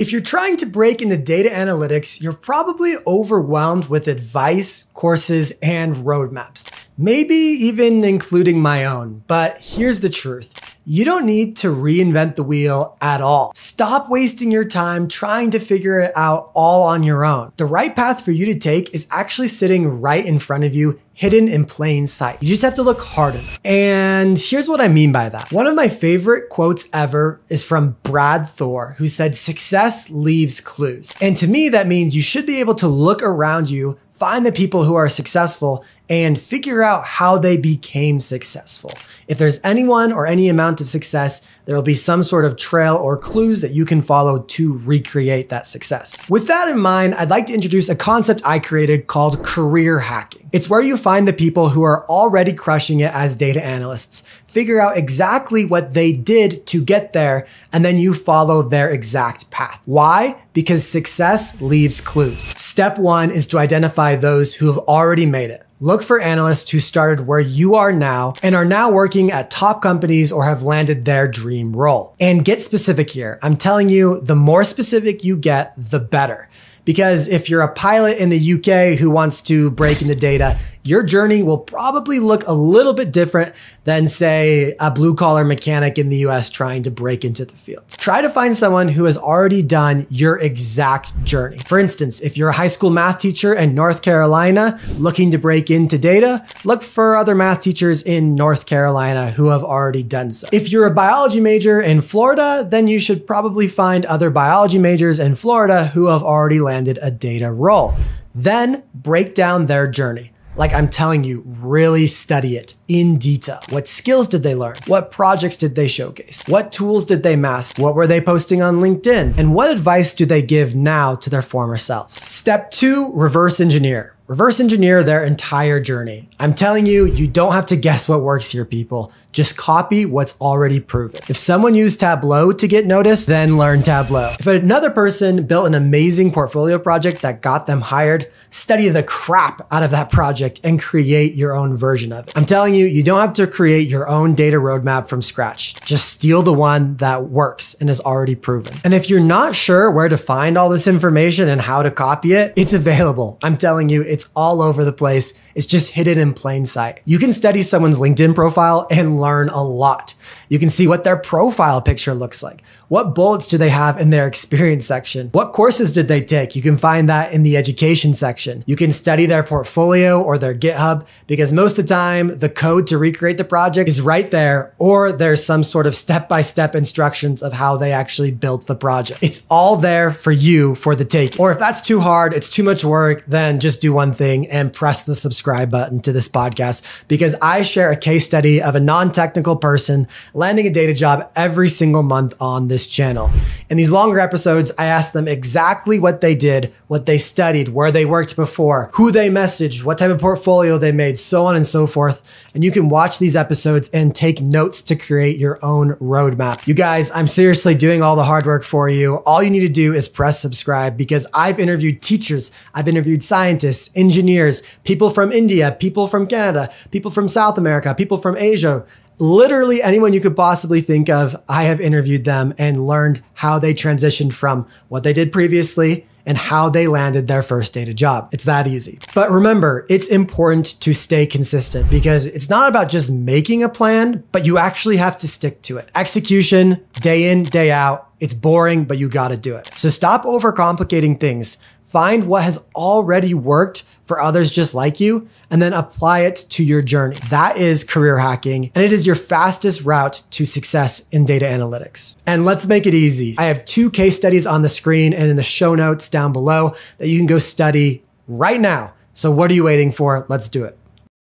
If you're trying to break into data analytics, you're probably overwhelmed with advice, courses, and roadmaps. Maybe even including my own. But here's the truth. You don't need to reinvent the wheel at all. Stop wasting your time trying to figure it out all on your own. The right path for you to take is actually sitting right in front of you hidden in plain sight. You just have to look hard enough. And here's what I mean by that. One of my favorite quotes ever is from Brad Thor, who said, success leaves clues. And to me, that means you should be able to look around you find the people who are successful and figure out how they became successful. If there's anyone or any amount of success, there will be some sort of trail or clues that you can follow to recreate that success. With that in mind, I'd like to introduce a concept I created called career hacking. It's where you find the people who are already crushing it as data analysts, figure out exactly what they did to get there, and then you follow their exact path. Why? Because success leaves clues. Step one is to identify those who have already made it. Look for analysts who started where you are now and are now working at top companies or have landed their dream role. And get specific here. I'm telling you, the more specific you get, the better. Because if you're a pilot in the UK who wants to break into data, your journey will probably look a little bit different than, say, a blue collar mechanic in the US trying to break into the field. Try to find someone who has already done your exact journey. For instance, if you're a high school math teacher in North Carolina looking to break into data, look for other math teachers in North Carolina who have already done so. If you're a biology major in Florida, then you should probably find other biology majors in Florida who have already landed a data role. Then break down their journey. Like I'm telling you, really study it in detail. What skills did they learn? What projects did they showcase? What tools did they master? What were they posting on LinkedIn? And what advice do they give now to their former selves? Step two, reverse engineer. Reverse engineer their entire journey. I'm telling you, you don't have to guess what works here, people. Just copy what's already proven. If someone used Tableau to get noticed, then learn Tableau. If another person built an amazing portfolio project that got them hired, study the crap out of that project and create your own version of it. I'm telling you, you don't have to create your own data roadmap from scratch. Just steal the one that works and is already proven. And if you're not sure where to find all this information and how to copy it, it's available. I'm telling you, it's all over the place. It's just hidden in plain sight. You can study someone's LinkedIn profile and learn a lot. You can see what their profile picture looks like. What bullets do they have in their experience section? What courses did they take? You can find that in the education section. You can study their portfolio or their GitHub because most of the time the code to recreate the project is right there or there's some sort of step-by-step instructions of how they actually built the project. It's all there for you for the take. Or if that's too hard, it's too much work, then just do one thing and press the subscribe button to this podcast because I share a case study of a non-technical person landing a data job every single month on this channel. In these longer episodes, I ask them exactly what they did, what they studied, where they worked before, who they messaged, what type of portfolio they made, so on and so forth. And you can watch these episodes and take notes to create your own roadmap. You guys, I'm seriously doing all the hard work for you. All you need to do is press subscribe because I've interviewed teachers, I've interviewed scientists, engineers, people from India, people from Canada, people from South America, people from Asia, literally anyone you could possibly think of, I have interviewed them and learned how they transitioned from what they did previously and how they landed their first data job. It's that easy. But remember, it's important to stay consistent because it's not about just making a plan, but you actually have to stick to it. Execution, day in, day out. It's boring, but you gotta do it. So stop overcomplicating things. Find what has already worked for others just like you, and then apply it to your journey. That is career hacking, and it is your fastest route to success in data analytics. And let's make it easy. I have two case studies on the screen and in the show notes down below that you can go study right now. So what are you waiting for? Let's do it.